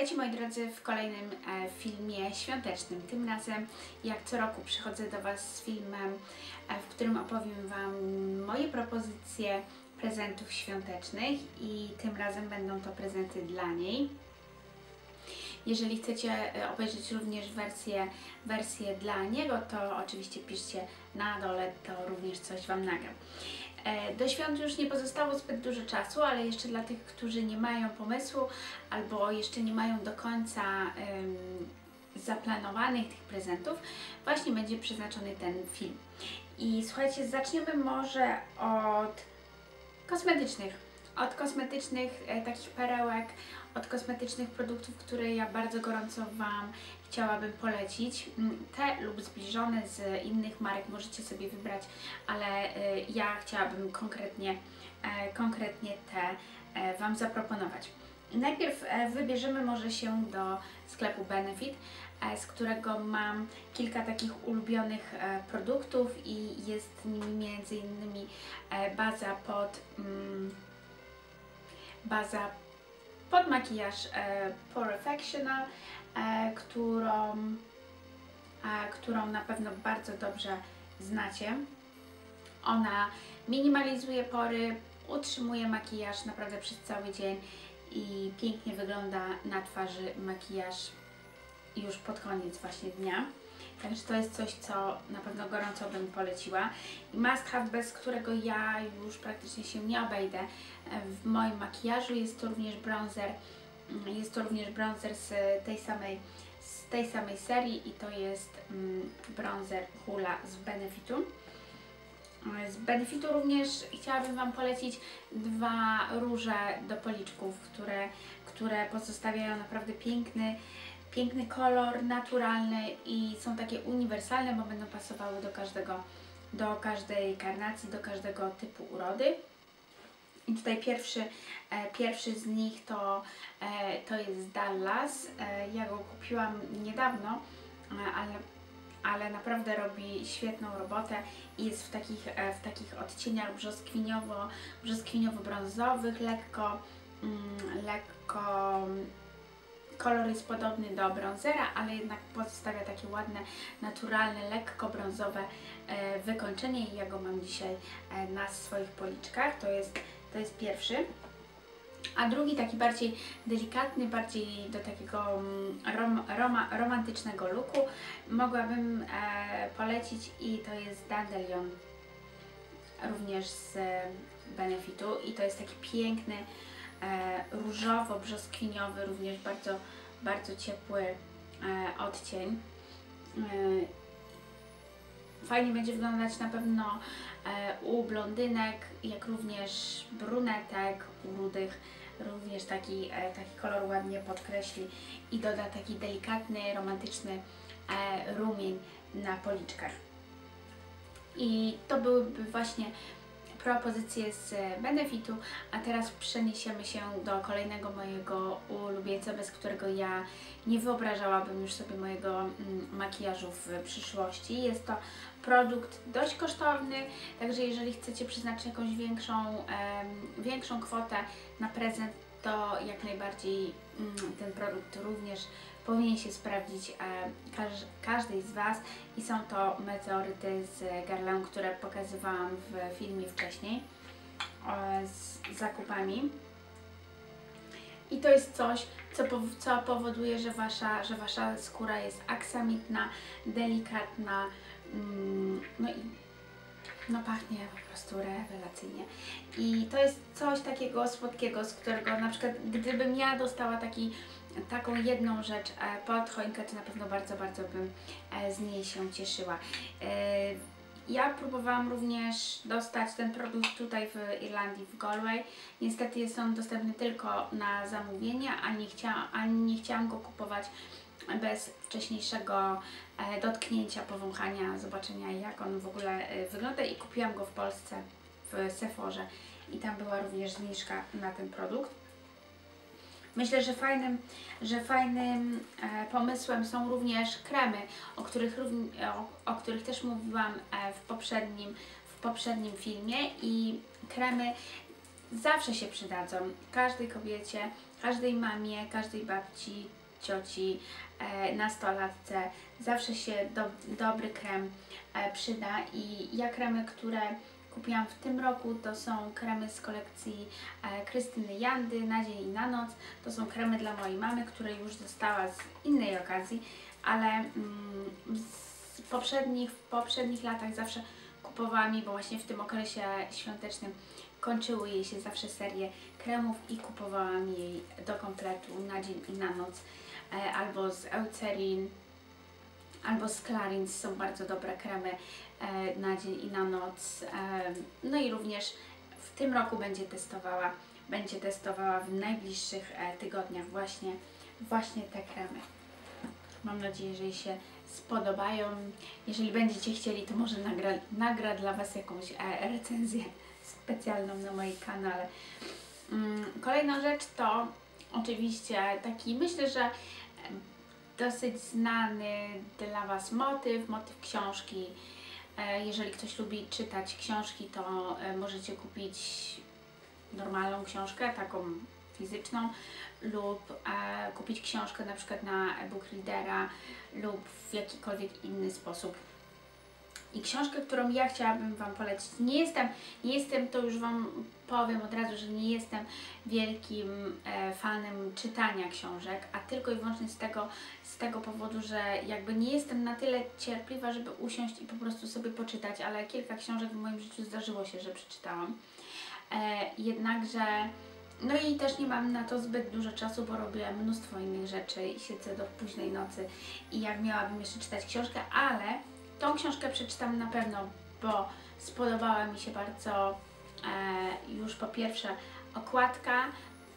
Witajcie moi drodzy w kolejnym e, filmie świątecznym. Tym razem jak co roku przychodzę do Was z filmem, e, w którym opowiem Wam moje propozycje prezentów świątecznych i tym razem będą to prezenty dla niej. Jeżeli chcecie e, obejrzeć również wersję, wersję dla niego, to oczywiście piszcie na dole, to również coś Wam nagram. E, do świąt już nie pozostało zbyt dużo czasu, ale jeszcze dla tych, którzy nie mają pomysłu albo jeszcze nie mają do końca zaplanowanych tych prezentów, właśnie będzie przeznaczony ten film. I słuchajcie, zaczniemy może od kosmetycznych. Od kosmetycznych e, takich perełek, od kosmetycznych produktów, które ja bardzo gorąco Wam chciałabym polecić. Mm, te lub zbliżone z innych marek możecie sobie wybrać, ale y, ja chciałabym konkretnie, e, konkretnie te e, Wam zaproponować. Najpierw e, wybierzemy może się do sklepu Benefit, z którego mam kilka takich ulubionych produktów i jest nimi innymi baza pod mm, baza pod makijaż Perfectional, E, którą, e, którą na pewno bardzo dobrze znacie. Ona minimalizuje pory, utrzymuje makijaż naprawdę przez cały dzień i pięknie wygląda na twarzy makijaż już pod koniec właśnie dnia. Także to jest coś, co na pewno gorąco bym poleciła. I must have, bez którego ja już praktycznie się nie obejdę w moim makijażu. Jest to również bronzer jest to również bronzer z tej samej, z tej samej serii i to jest mm, bronzer Hula z Benefitu. Z Benefitu również chciałabym Wam polecić dwa róże do policzków, które, które pozostawiają naprawdę piękny, piękny kolor, naturalny i są takie uniwersalne, bo będą pasowały do każdego, do każdej karnacji, do każdego typu urody. I tutaj pierwszy, e, pierwszy z nich to, e, to jest Dallas. E, ja go kupiłam niedawno, ale, ale naprawdę robi świetną robotę i jest w takich, w takich odcieniach brzoskwiniowo, brzoskwiniowo-brązowych, lekko, mm, lekko kolor jest podobny do bronzera, ale jednak pozostawia takie ładne, naturalne, lekko brązowe wykończenie i ja go mam dzisiaj na swoich policzkach. To jest to jest pierwszy. A drugi taki bardziej delikatny, bardziej do takiego mm, rom, roma, romantycznego looku mogłabym e, polecić i to jest Dandelion również z Benefitu i to jest taki piękny e, różowo-brzoskwiniowy, również bardzo, bardzo ciepły e, odcień. E, Fajnie będzie wyglądać na pewno e, u blondynek, jak również brunetek, u rudych. Również taki, e, taki kolor ładnie podkreśli i doda taki delikatny, romantyczny e, rumień na policzkach. I to byłyby właśnie propozycje z Benefitu, a teraz przeniesiemy się do kolejnego mojego ulubieńca, bez którego ja nie wyobrażałabym już sobie mojego mm, makijażu w przyszłości. Jest to produkt dość kosztowny, także jeżeli chcecie przeznaczyć jakąś większą, większą kwotę na prezent, to jak najbardziej mm, ten produkt również powinien się sprawdzić e, każ każdej z Was i są to meteoryty z Garlem, które pokazywałam w filmie wcześniej e, z zakupami. I to jest coś, co, co powoduje, że wasza, że wasza skóra jest aksamitna, delikatna, mm, no i no pachnie po prostu rewelacyjnie. I to jest coś takiego słodkiego, z którego na przykład gdybym ja dostała taki, taką jedną rzecz e, pod choinkę, to na pewno bardzo, bardzo bym e, z niej się cieszyła. E, ja próbowałam również dostać ten produkt tutaj w Irlandii, w Galway. Niestety jest on dostępny tylko na zamówienie, a nie, chcia, a nie chciałam go kupować bez wcześniejszego dotknięcia, powąchania, zobaczenia jak on w ogóle wygląda i kupiłam go w Polsce w Sephorze i tam była również zniżka na ten produkt. Myślę, że fajnym, że fajnym e, pomysłem są również kremy, o których, o, o których też mówiłam e, w, poprzednim, w poprzednim filmie i kremy zawsze się przydadzą każdej kobiecie, każdej mamie, każdej babci, cioci, e, nastolatce. Zawsze się do, dobry krem e, przyda i ja kremy, które kupiłam w tym roku, to są kremy z kolekcji e, Krystyny Jandy na dzień i na noc. To są kremy dla mojej mamy, które już dostała z innej okazji, ale mm, z poprzednich, w poprzednich latach zawsze kupowałam bo właśnie w tym okresie świątecznym kończyły jej się zawsze serie kremów i kupowałam jej do kompletu na dzień i na noc e, albo z Eucerin, albo z Clarins są bardzo dobre kremy e, na dzień i na noc. E, no i również w tym roku będzie testowała, będzie testowała w najbliższych e, tygodniach właśnie, właśnie te kremy. Mam nadzieję, że jej się spodobają. Jeżeli będziecie chcieli, to może nagra, nagra dla Was jakąś recenzję specjalną na moim kanale. Mm, Kolejna rzecz to oczywiście taki, myślę, że dosyć znany dla Was motyw, motyw książki. E, Jeżeli ktoś lubi czytać książki, to e, możecie kupić normalną książkę, taką fizyczną, lub e, kupić książkę na przykład na e-book readera lub w jakikolwiek inny sposób. I książkę, którą ja chciałabym Wam polecić, nie jestem, nie jestem, to już Wam powiem od razu, że nie jestem wielkim e, fanem czytania książek, a tylko i wyłącznie z tego, z tego powodu, że jakby nie jestem na tyle cierpliwa, żeby usiąść i po prostu sobie poczytać, ale kilka książek w moim życiu zdarzyło się, że przeczytałam. E, jednakże no i też nie mam na to zbyt dużo czasu, bo robię mnóstwo innych rzeczy i siedzę do późnej nocy i jak miałabym jeszcze czytać książkę, ale tą książkę przeczytam na pewno, bo spodobała mi się bardzo e, już po pierwsze okładka,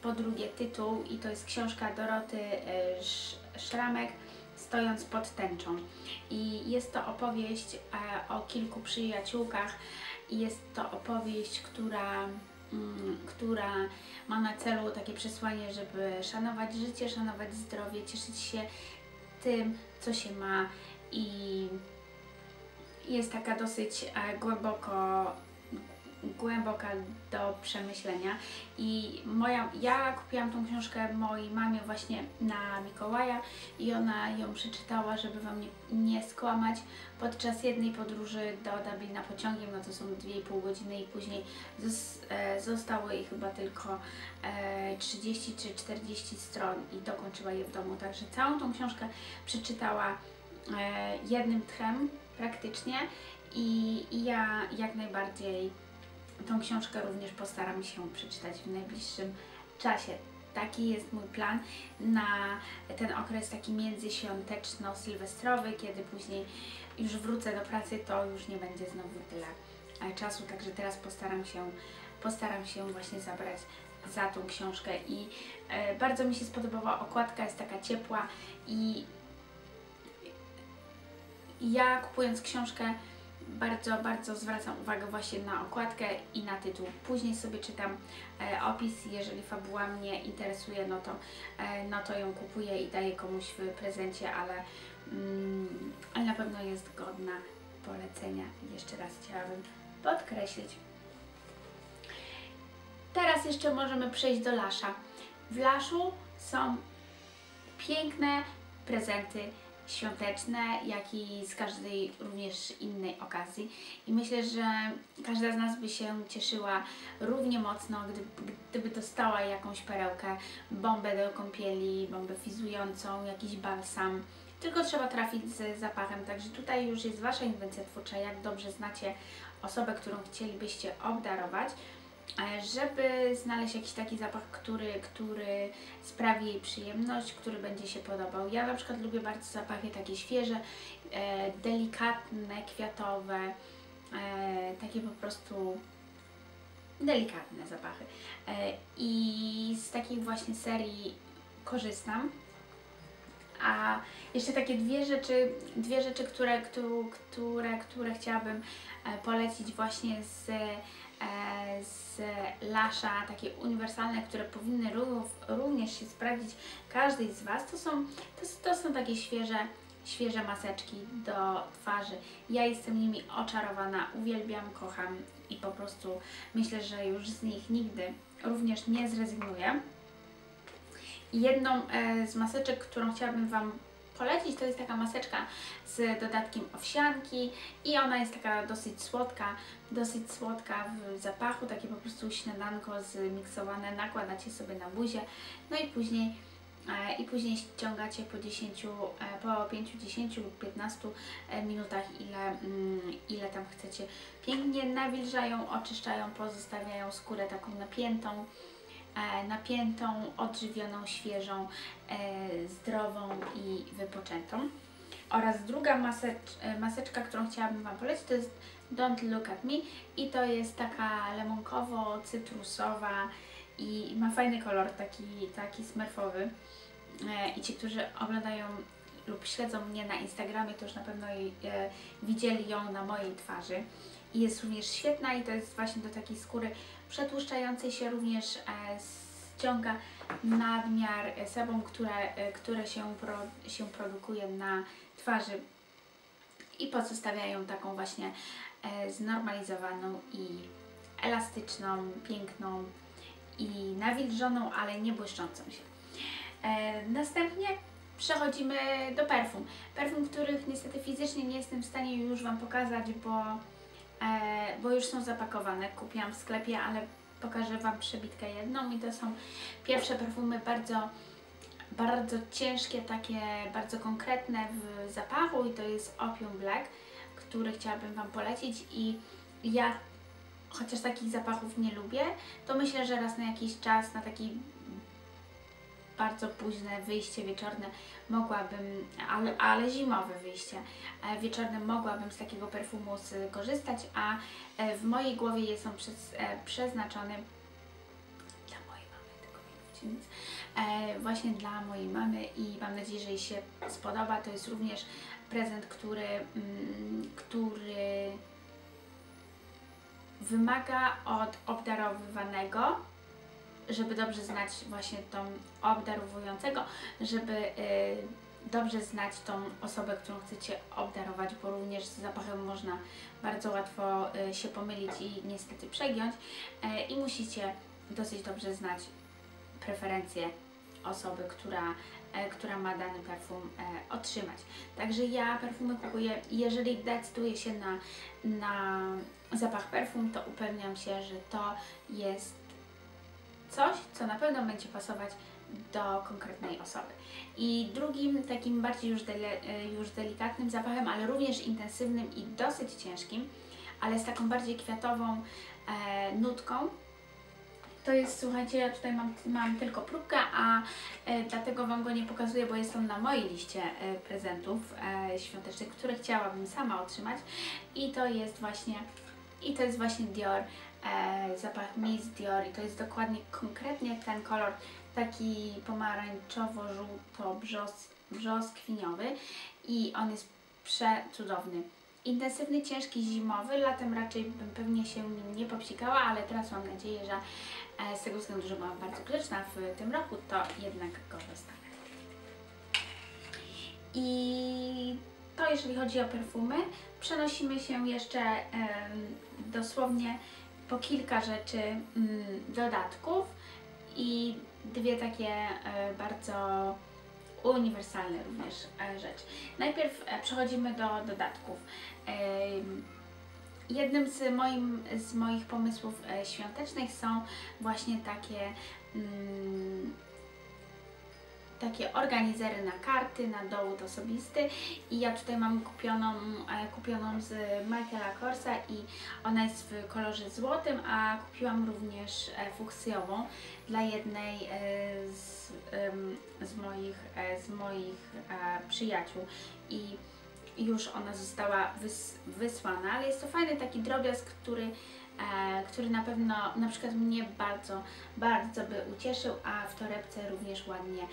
po drugie tytuł i to jest książka Doroty e, Sz- Szramek Stojąc pod tęczą. I jest to opowieść e, o kilku przyjaciółkach i jest to opowieść, która mm, która ma na celu takie przesłanie, żeby szanować życie, szanować zdrowie, cieszyć się tym, co się ma i jest taka dosyć e, głęboko głęboka do przemyślenia. I moja, ja kupiłam tą książkę mojej mamie właśnie na Mikołaja i ona ją przeczytała, żeby Wam nie, nie skłamać. Podczas jednej podróży do Dublina pociągiem, no to są 2,5 godziny i później zos, e, zostało jej chyba tylko e, 30 czy 40 stron i dokończyła je w domu, także całą tą książkę przeczytała e, jednym tchem praktycznie. I, ja jak najbardziej tą książkę również postaram się przeczytać w najbliższym czasie. Taki jest mój plan na ten okres taki międzyświąteczno-sylwestrowy, kiedy później już wrócę do pracy, to już nie będzie znowu tyle e, czasu, także teraz postaram się, postaram się właśnie zabrać za tą książkę. I e, bardzo mi się spodobała okładka, jest taka ciepła i ja kupując książkę bardzo, bardzo zwracam uwagę właśnie na okładkę i na tytuł. Później sobie czytam e, opis, jeżeli fabuła mnie interesuje, no to, e, no to ją kupuję i daję komuś w prezencie, ale, mm, ale na pewno jest godna polecenia. Jeszcze raz chciałabym podkreślić. Teraz jeszcze możemy przejść do Lasza. W Laszu są piękne prezenty świąteczne, jak i z każdej również innej okazji. I myślę, że każda z nas by się cieszyła równie mocno, gdyby, gdyby dostała jakąś perełkę, bombę do kąpieli, bombę fizującą, jakiś balsam. Tylko trzeba trafić z zapachem, także tutaj już jest Wasza inwencja twórcza, jak dobrze znacie osobę, którą chcielibyście obdarować żeby znaleźć jakiś taki zapach, który, który sprawi jej przyjemność, który będzie się podobał. Ja na przykład lubię bardzo zapachy takie świeże, e, delikatne, kwiatowe, e, takie po prostu delikatne zapachy. E, I z takich właśnie serii korzystam. A jeszcze takie dwie rzeczy, dwie rzeczy, które, które, które, chciałabym e, polecić właśnie z, e, z Lasza, takie uniwersalne, które powinny rów, również się sprawdzić każdej z Was, to są, to, to są takie świeże, świeże maseczki do twarzy. Ja jestem nimi oczarowana, uwielbiam, kocham i po prostu myślę, że już z nich nigdy również nie zrezygnuję. Jedną e, z maseczek, którą chciałabym Wam polecić, to jest taka maseczka z dodatkiem owsianki i ona jest taka dosyć słodka, dosyć słodka w zapachu, takie po prostu śniadanko zmiksowane, nakładacie sobie na buzię, no i później e, i później ściągacie po 10, e, po 5, 10 lub 15 e, minutach, ile, mm, ile tam chcecie. Pięknie nawilżają, oczyszczają, pozostawiają skórę taką napiętą, napiętą, odżywioną, świeżą, zdrową i wypoczętą. Oraz druga masecz, maseczka, którą chciałabym Wam polecić, to jest Don't Look At Me i to jest taka lemonkowo-cytrusowa i ma fajny kolor, taki, taki smurfowy. E, I ci, którzy oglądają lub śledzą mnie na Instagramie, to już na pewno e, widzieli ją na mojej twarzy. I jest również świetna i to jest właśnie do takiej skóry przetłuszczającej się również e, ściąga nadmiar sebum, które, e, które się, pro, się produkuje na twarzy i pozostawiają taką właśnie e, znormalizowaną i elastyczną, piękną i nawilżoną, ale nie błyszczącą się. Następnie przechodzimy do perfum. Perfum, których niestety fizycznie nie jestem w stanie już Wam pokazać, bo, bo już są zapakowane. Kupiłam w sklepie, ale pokażę Wam przebitkę jedną i to są pierwsze perfumy bardzo bardzo ciężkie, takie bardzo konkretne w zapachu i to jest Opium Black, który chciałabym Wam polecić i ja chociaż takich zapachów nie lubię, to myślę, że raz na jakiś czas, na taki bardzo późne wyjście wieczorne mogłabym, ale, ale zimowe wyjście e, wieczorne mogłabym z takiego perfumu skorzystać, a e, w mojej głowie jest on przez, e, przeznaczony dla mojej mamy, nie nic, właśnie dla mojej mamy i mam nadzieję, że jej się spodoba. To jest również prezent, który, mm, który wymaga od obdarowywanego żeby dobrze znać właśnie tą obdarowującego, żeby y, dobrze znać tą osobę, którą chcecie obdarować, bo również z zapachem można bardzo łatwo y, się pomylić i niestety przegiąć y, i musicie dosyć dobrze znać preferencje osoby, która, która ma dany perfum otrzymać. Także ja perfumy kupuję jeżeli decyduję się na, na zapach perfum, to upewniam się, że to jest coś, co na pewno będzie pasować do konkretnej osoby. I drugim takim bardziej już, dele, e, już delikatnym zapachem, ale również intensywnym i dosyć ciężkim, ale z taką bardziej kwiatową e, nutką, to jest, słuchajcie, ja tutaj mam, mam tylko próbkę, a e, dlatego Wam go nie pokazuję, bo jest on na mojej liście e, prezentów e, świątecznych, które chciałabym sama otrzymać i to jest właśnie i to jest właśnie Dior e, zapach Miss Dior i to jest dokładnie konkretnie ten kolor taki pomarańczowo-żółto-brzoskwiniowy i on jest przecudowny. Intensywny, ciężki, zimowy, latem raczej bym pewnie się nim nie popsikała, ale teraz mam nadzieję, że e, z tego względu, że byłam bardzo grzeczna w tym roku, to jednak go dostanę. I to jeżeli chodzi o perfumy. Przenosimy się jeszcze dosłownie po kilka rzeczy mm, dodatków i dwie takie e, bardzo uniwersalne również e, rzeczy. Najpierw e, przechodzimy do dodatków. Jednym z, moim, z moich pomysłów świątecznych są właśnie takie mm, takie organizery na karty, na dowód osobisty. I ja tutaj mam kupioną, e, kupioną z Michaela Korsa i ona jest w kolorze złotym, a kupiłam również e, fuksjową dla jednej e, z, z moich, z moich przyjaciół. I już ona została wys, wysłana, ale jest to fajny taki drobiazg, który który na pewno na przykład mnie bardzo, bardzo by ucieszył, a w torebce również ładnie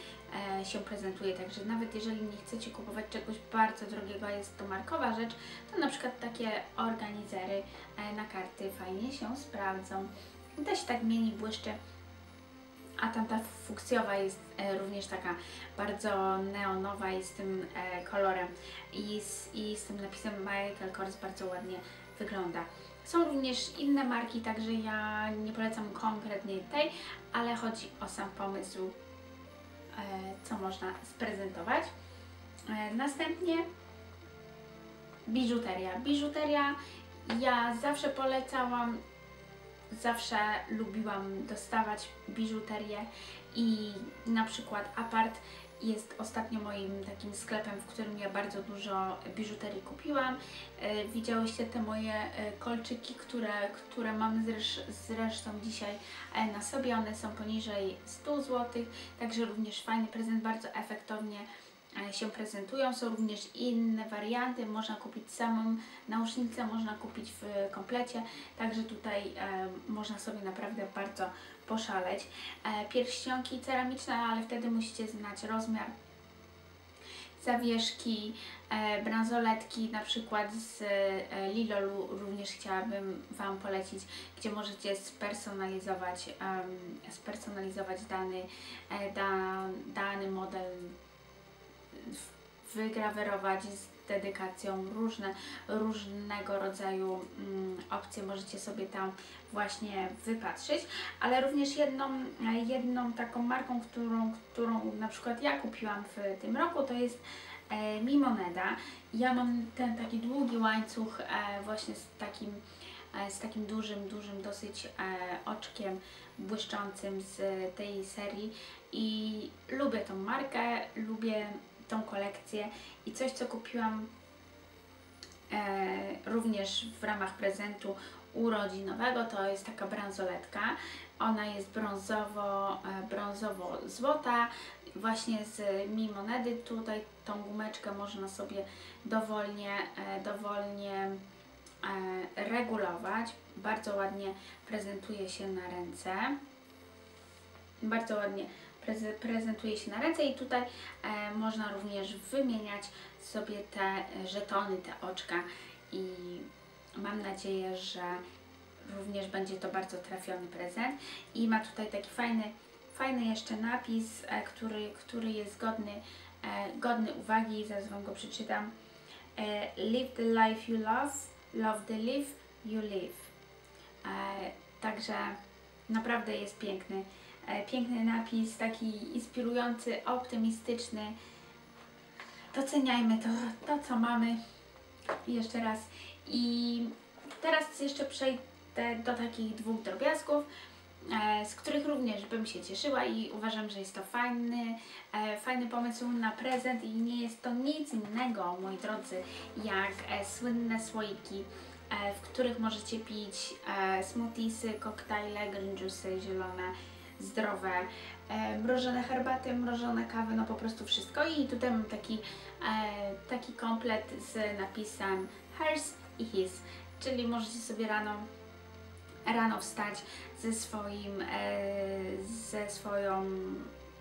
e, się prezentuje, także nawet jeżeli nie chcecie kupować czegoś bardzo drogiego, a jest to markowa rzecz, to na przykład takie organizery e, na karty fajnie się sprawdzą. Też tak mieni, błyszczy a tamta fuksjowa jest e, również taka bardzo neonowa i z tym e, kolorem i z, i z tym napisem Michael Kors bardzo ładnie wygląda. Są również inne marki, także ja nie polecam konkretnie tej, ale chodzi o sam pomysł, e, co można sprezentować. E, następnie biżuteria. Biżuteria ja zawsze polecałam, zawsze lubiłam dostawać biżuterię i na przykład Apart jest ostatnio moim takim sklepem, w którym ja bardzo dużo biżuterii kupiłam. E, widziałyście te moje e, kolczyki, które, które mam zresz zresztą dzisiaj e, na sobie. One są poniżej 100 zł, także również fajny prezent, bardzo efektownie się prezentują. Są również inne warianty, można kupić samą nausznicę, można kupić w komplecie, także tutaj można sobie naprawdę bardzo poszaleć. E, pierścionki ceramiczne, ale wtedy musicie znać rozmiar. Zawieszki, e, bransoletki, na przykład z e, Lilolu również chciałabym Wam polecić, gdzie możecie spersonalizować, spersonalizować dany, da, dany model, wygrawerować dedykacją różne, różnego rodzaju mm, opcje możecie sobie tam właśnie wypatrzyć, ale również jedną, jedną taką marką, którą, którą na przykład ja kupiłam w tym roku, to jest e, Mimoneda. Ja mam ten taki długi łańcuch e, właśnie z takim, e, z takim dużym, dużym dosyć e, oczkiem błyszczącym z tej serii i lubię tą markę, lubię tą kolekcję i coś, co kupiłam e, również w ramach prezentu urodzinowego, to jest taka bransoletka. Ona jest brązowo, e, brązowo-złota, właśnie z Mi Monedy. Tutaj tą gumeczkę można sobie dowolnie, e, dowolnie regulować. Bardzo ładnie prezentuje się na ręce. Bardzo ładnie prezentuje się na ręce i tutaj e, można również wymieniać sobie te e, żetony, te oczka i mam nadzieję, że również będzie to bardzo trafiony prezent i ma tutaj taki fajny, fajny jeszcze napis, e, który, który jest godny, e, godny uwagi, zaraz Wam go przeczytam. E, live the life you love, love the life you live. E, także naprawdę jest piękny. E, piękny napis, taki inspirujący, optymistyczny. Doceniajmy to, to co mamy. Jeszcze raz. I teraz jeszcze przejdę do takich dwóch drobiazgów, e, z których również bym się cieszyła i uważam, że jest to fajny, e, fajny pomysł na prezent i nie jest to nic innego, moi drodzy, jak słynne słoiki, w których możecie pić smoothiesy, koktajle, green juice'y zielone, zdrowe, e, mrożone herbaty, mrożone kawy, no po prostu wszystko. I tutaj mam taki, e, taki komplet z napisem hers i his, czyli możecie sobie rano, rano wstać ze swoim, e, ze swoją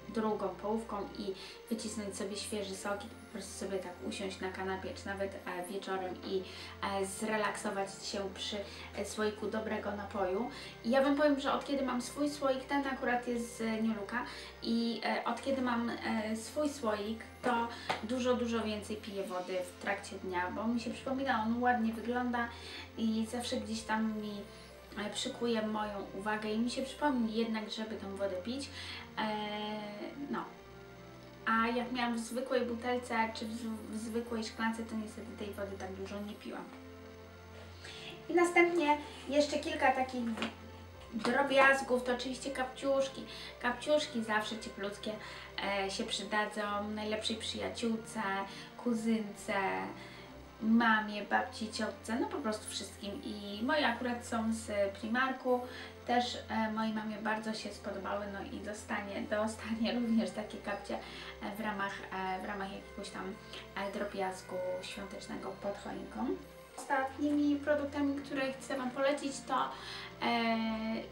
drugą połówką i wycisnąć sobie świeży sok i po prostu sobie tak usiąść na kanapie, czy nawet e, wieczorem i e, zrelaksować się przy e, słoiku dobrego napoju. I ja Wam powiem, że od kiedy mam swój słoik, ten akurat jest z New Looka i od kiedy mam swój słoik, to dużo, dużo więcej piję wody w trakcie dnia, bo mi się przypomina, on ładnie wygląda i zawsze gdzieś tam mi przykuje moją uwagę i mi się przypomni jednak, żeby tą wodę pić. E, no. A jak miałam w zwykłej butelce czy w, zwykłej szklance, to niestety tej wody tak dużo nie piłam. I następnie jeszcze kilka takich drobiazgów, to oczywiście kapciuszki. Kapciuszki zawsze cieplutkie e, się przydadzą najlepszej przyjaciółce, kuzynce, mamie, babci, ciotce, no po prostu wszystkim. I moje akurat są z Primarku, też e, mojej mamie bardzo się spodobały, no i dostanie, dostanie również takie kapcie e, w ramach, e, w ramach jakiegoś tam e, drobiazgu świątecznego pod choinką. Ostatnimi produktami, które chcę Wam polecić, to e,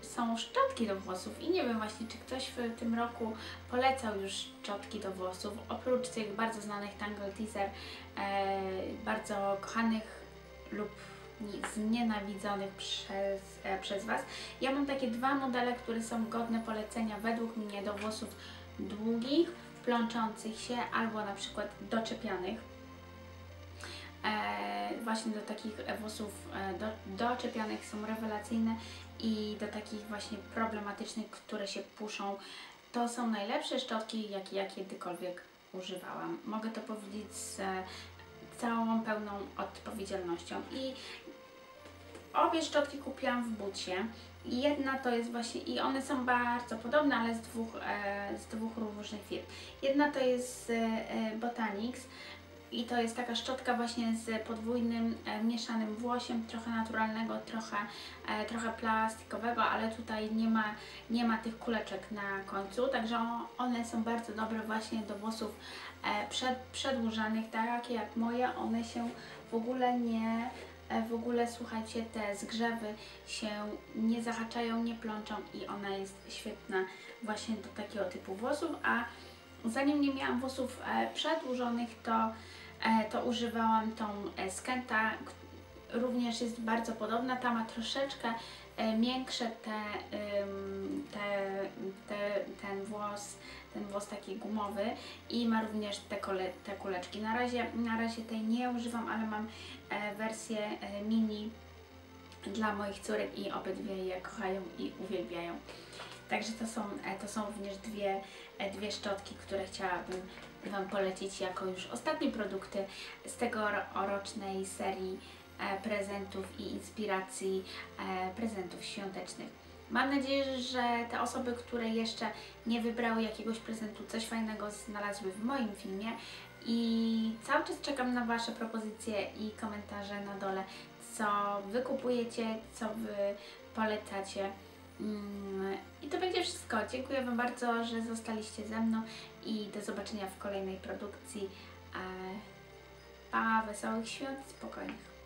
są szczotki do włosów i nie wiem właśnie, czy ktoś w tym roku polecał już szczotki do włosów, oprócz tych bardzo znanych Tangle Teaser, e, bardzo kochanych lub ni- znienawidzonych przez, e, przez Was. Ja mam takie dwa modele, które są godne polecenia według mnie do włosów długich, plączących się albo na przykład doczepianych. E, właśnie do takich włosów e, do, doczepianych są rewelacyjne i do takich właśnie problematycznych, które się puszą. To są najlepsze szczotki, jakie ja kiedykolwiek używałam. Mogę to powiedzieć z e, całą pełną odpowiedzialnością. I obie szczotki kupiłam w bucie. Jedna to jest właśnie, i one są bardzo podobne, ale z dwóch, z dwóch różnych firm. Jedna to jest e, Botanics i to jest taka szczotka właśnie z podwójnym e, mieszanym włosiem, trochę naturalnego, trochę, e, trochę plastikowego, ale tutaj nie ma, nie ma tych kuleczek na końcu, także one są bardzo dobre właśnie do włosów e, przed, przedłużanych, takie jak moje, one się w ogóle nie E, w ogóle słuchajcie, te zgrzewy się nie zahaczają, nie plączą i ona jest świetna właśnie do takiego typu włosów, a zanim nie miałam włosów e, przedłużonych, to, e, to używałam tą Skenta, również jest bardzo podobna, ta ma troszeczkę miększe te, te, te, ten włos, ten włos taki gumowy i ma również te, kole, te kuleczki. Na razie, na razie tej nie używam, ale mam e, wersję e, mini dla moich córek i obydwie je kochają i uwielbiają. Także to są, e, to są również dwie, dwie szczotki, które chciałabym Wam polecić jako już ostatnie produkty z tegorocznej serii prezentów i inspiracji prezentów świątecznych. Mam nadzieję, że te osoby, które jeszcze nie wybrały jakiegoś prezentu, coś fajnego znalazły w moim filmie i cały czas czekam na Wasze propozycje i komentarze na dole, co Wy kupujecie, co Wy polecacie. Mm, I to będzie wszystko. Dziękuję Wam bardzo, że zostaliście ze mną i do zobaczenia w kolejnej produkcji. Pa, wesołych świąt, spokojnych.